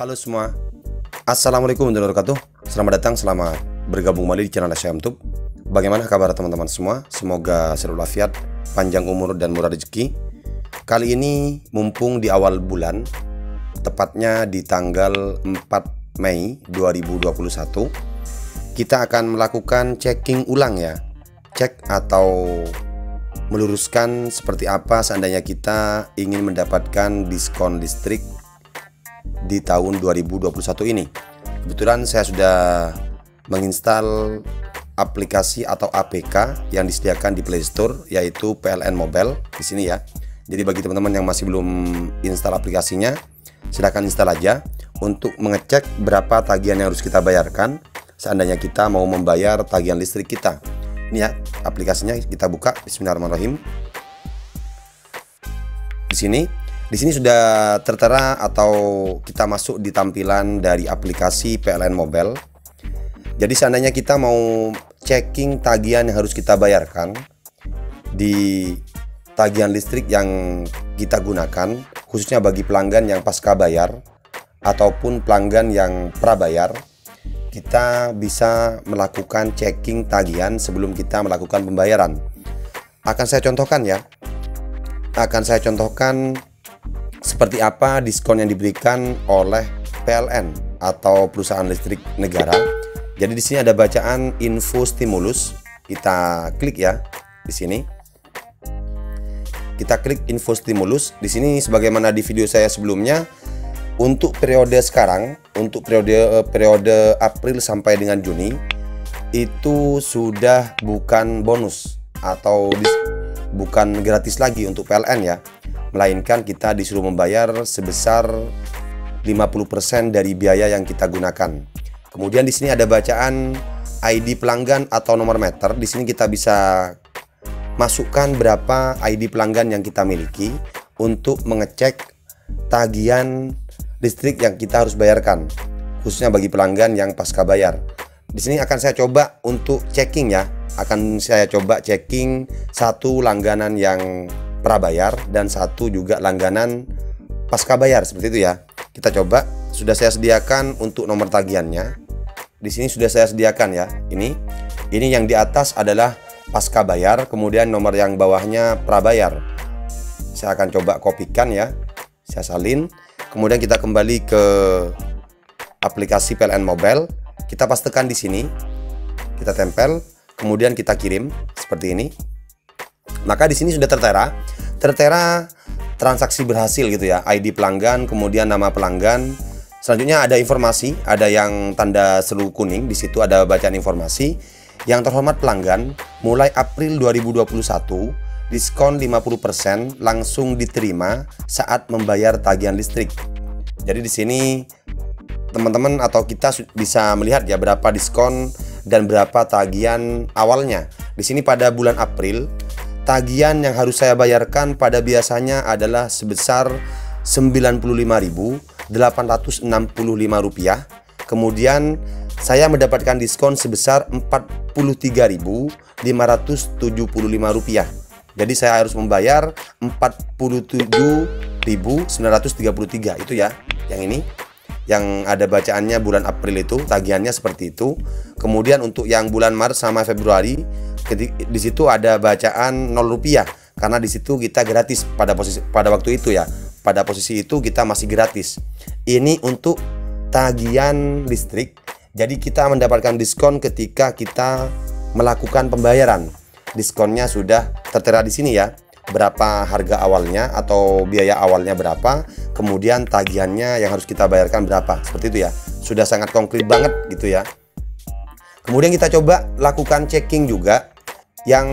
Halo semua. Assalamualaikum warahmatullahi wabarakatuh. Selamat datang, selamat bergabung kembali di channel Asyam Tube Bagaimana kabar teman-teman semua? Semoga selalu walafiat, panjang umur dan murah rezeki. Kali ini mumpung di awal bulan Tepatnya di tanggal 4 Mei 2021 Kita akan melakukan checking ulang ya. Cek atau meluruskan seperti apa seandainya kita ingin mendapatkan diskon listrik di tahun 2021 ini. Kebetulan saya sudah menginstal aplikasi atau APK yang disediakan di Play Store yaitu PLN Mobile di sini ya. Jadi bagi teman-teman yang masih belum install aplikasinya, silahkan install aja untuk mengecek berapa tagihan yang harus kita bayarkan seandainya kita mau membayar tagihan listrik kita. Ini ya, aplikasinya kita buka Bismillahirrahmanirrahim. Di sini, di sini sudah tertera atau kita masuk di tampilan dari aplikasi PLN Mobile. Jadi seandainya kita mau checking tagihan yang harus kita bayarkan di tagihan listrik yang kita gunakan, khususnya bagi pelanggan yang pasca bayar ataupun pelanggan yang prabayar, kita bisa melakukan checking tagihan sebelum kita melakukan pembayaran. Akan saya contohkan ya. Akan saya contohkan seperti apa diskon yang diberikan oleh PLN atau perusahaan listrik negara. Jadi di sini ada bacaan info stimulus. Kita klik ya di sini. Kita klik info stimulus. Di sini sebagaimana di video saya sebelumnya untuk periode sekarang, untuk periode eh, periode April sampai dengan Juni itu sudah bukan bonus atau bukan gratis lagi untuk PLN ya. Melainkan kita disuruh membayar sebesar 50% dari biaya yang kita gunakan. Kemudian di sini ada bacaan ID pelanggan atau nomor meter. Di sini kita bisa masukkan berapa ID pelanggan yang kita miliki untuk mengecek tagihan listrik yang kita harus bayarkan, khususnya bagi pelanggan yang pasca bayar. Di sini akan saya coba untuk checking ya, akan saya coba checking satu langganan yang prabayar dan satu juga langganan pasca bayar seperti itu ya. Kita coba, sudah saya sediakan untuk nomor tagihannya. Di sini sudah saya sediakan ya. Ini, ini yang di atas adalah pasca bayar, kemudian nomor yang bawahnya prabayar. Saya akan coba kopikan ya. Saya salin Kemudian kita kembali ke aplikasi PLN Mobile. Kita pastikan di sini. Kita tempel, kemudian kita kirim seperti ini. Maka di sini sudah tertera, tertera transaksi berhasil gitu ya, ID pelanggan, kemudian nama pelanggan. Selanjutnya ada informasi, ada yang tanda seru kuning, di situ ada bacaan informasi. Yang terhormat pelanggan, mulai April 2021 diskon 50% langsung diterima saat membayar tagihan listrik. Jadi di sini teman-teman atau kita bisa melihat ya berapa diskon dan berapa tagihan awalnya. Di sini pada bulan April, tagihan yang harus saya bayarkan pada biasanya adalah sebesar Rp95.865. Kemudian saya mendapatkan diskon sebesar Rp43.575 jadi saya harus membayar 47.933 itu ya. Yang ini yang ada bacaannya bulan April itu tagihannya seperti itu. Kemudian untuk yang bulan Maret sama Februari di situ ada bacaan 0 rupiah karena di situ kita gratis pada posisi pada waktu itu ya. Pada posisi itu kita masih gratis. Ini untuk tagihan listrik. Jadi kita mendapatkan diskon ketika kita melakukan pembayaran diskonnya sudah tertera di sini ya berapa harga awalnya atau biaya awalnya berapa kemudian tagihannya yang harus kita bayarkan berapa seperti itu ya. Sudah sangat konkret banget gitu ya. Kemudian kita coba lakukan checking juga yang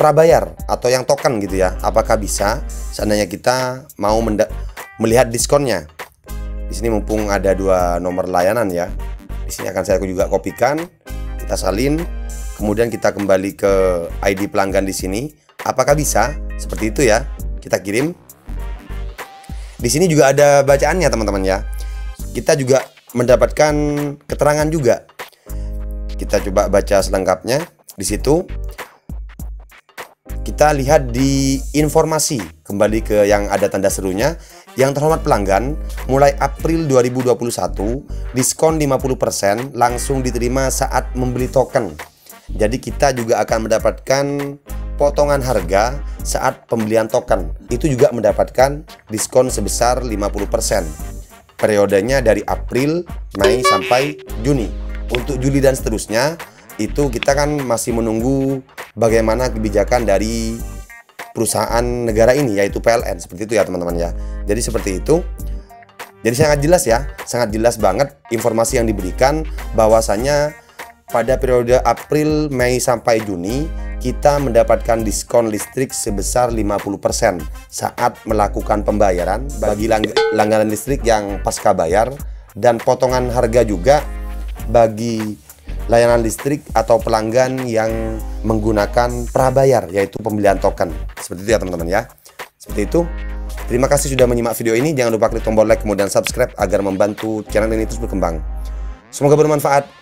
prabayar atau yang token gitu ya. Apakah bisa? Seandainya kita mau melihat diskonnya. Di sini mumpung ada dua nomor layanan ya. Di sini akan saya juga kopikan kita salin kemudian kita kembali ke ID pelanggan di sini. Apakah bisa? Seperti itu ya. Kita kirim. Di sini juga ada bacaannya teman-teman ya. Kita juga mendapatkan keterangan juga. Kita coba baca selengkapnya di situ. Kita lihat di informasi kembali ke yang ada tanda serunya. Yang terhormat pelanggan, mulai April 2021, diskon 50% langsung diterima saat membeli token. Jadi kita juga akan mendapatkan potongan harga saat pembelian token. Itu juga mendapatkan diskon sebesar 50%. Periodenya dari April, Mei sampai Juni. Untuk Juli dan seterusnya, itu kita kan masih menunggu bagaimana kebijakan dari perusahaan negara ini yaitu PLN seperti itu ya teman-teman ya. Jadi seperti itu. Jadi sangat jelas ya, sangat jelas banget informasi yang diberikan bahwasanya pada periode April, Mei sampai Juni kita mendapatkan diskon listrik sebesar 50% saat melakukan pembayaran bagi lang langganan listrik yang pasca bayar dan potongan harga juga bagi layanan listrik atau pelanggan yang menggunakan prabayar yaitu pembelian token. Seperti itu ya teman-teman ya. Seperti itu. Terima kasih sudah menyimak video ini. Jangan lupa klik tombol like kemudian subscribe agar membantu channel ini terus berkembang. Semoga bermanfaat.